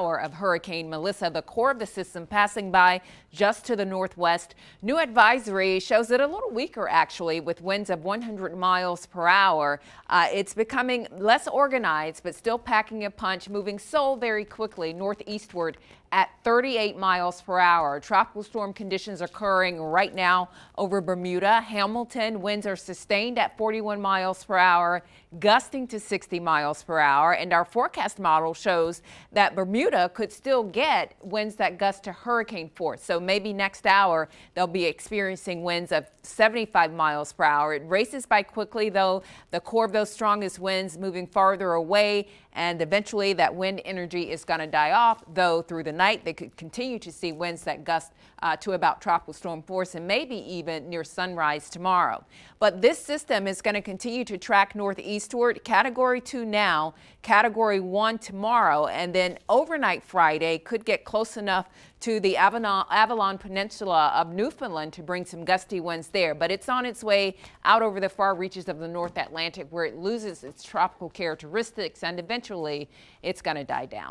of Hurricane Melissa, the core of the system passing by just to the northwest. New advisory shows it a little weaker, actually, with winds of 100 miles per hour. Uh, it's becoming less organized, but still packing a punch, moving so very quickly northeastward at 38 miles per hour. Tropical storm conditions occurring right now over Bermuda. Hamilton winds are sustained at 41 miles per hour, gusting to 60 miles per hour. And our forecast model shows that Bermuda could still get winds that gust to hurricane force. So maybe next hour they'll be experiencing winds of 75 miles per hour. It races by quickly, though. The core of those strongest winds moving farther away, and eventually that wind energy is going to die off, though through the night they could continue to see winds that gust uh, to about tropical storm force and maybe even near sunrise tomorrow. But this system is going to continue to track northeastward, category 2 now, category 1 tomorrow, and then overnight Friday could get close enough to the Avalon, Avalon Peninsula of Newfoundland to bring some gusty winds there. But it's on its way out over the far reaches of the North Atlantic where it loses its tropical characteristics and eventually it's going to die down.